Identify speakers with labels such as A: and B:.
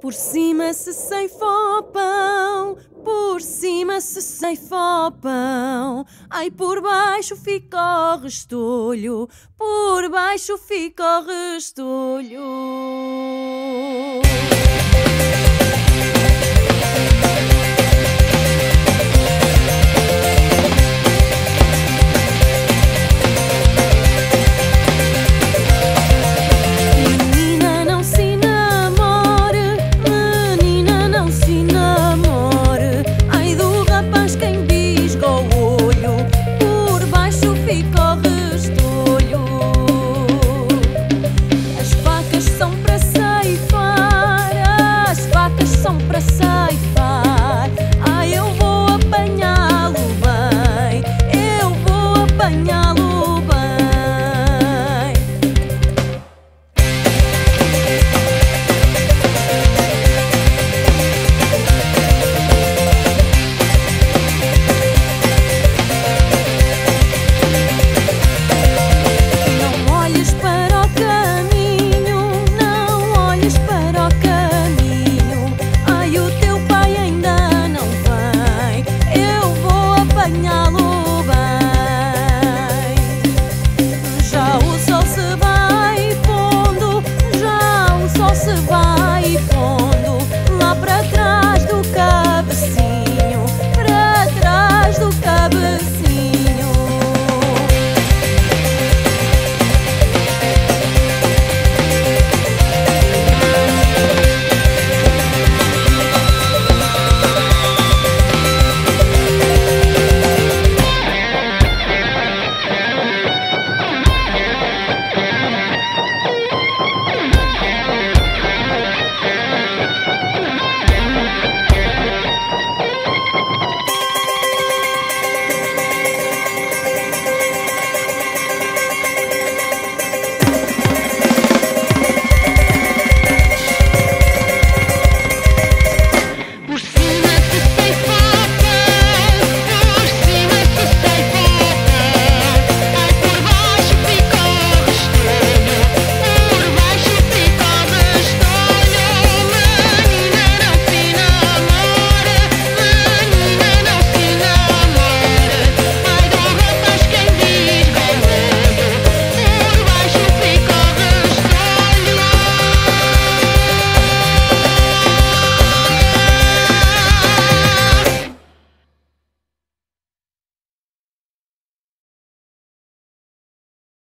A: Por cima se sem fopão, por cima se sem fopão. Ai, por baixo fica o restolho, por baixo fica o restolho.